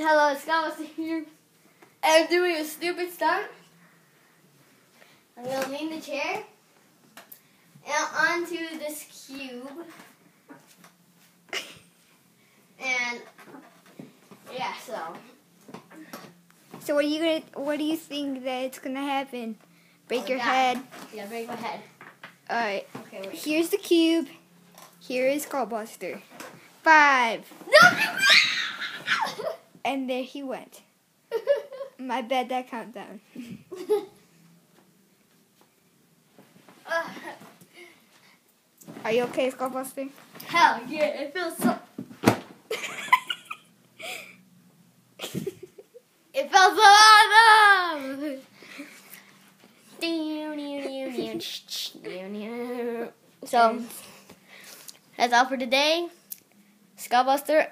Hello, it's Scott here. I'm doing a stupid stunt. I'm gonna lean the chair and onto this cube. And yeah, so So what are you gonna? What do you think that it's gonna happen? Break Oh, your yeah. head. yeah, break my head. All right. Okay, wait. Here's the cube. Here is Skullbuster. Five. No! And there he went. My bad. That countdown. Are you okay, Skullbuster? Hell yeah, it feels so. It felt so awesome! so, that's all for today. Skullbuster